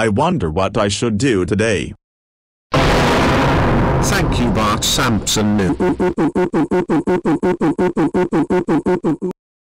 I wonder what I should do today. Thank you Bart Sampson.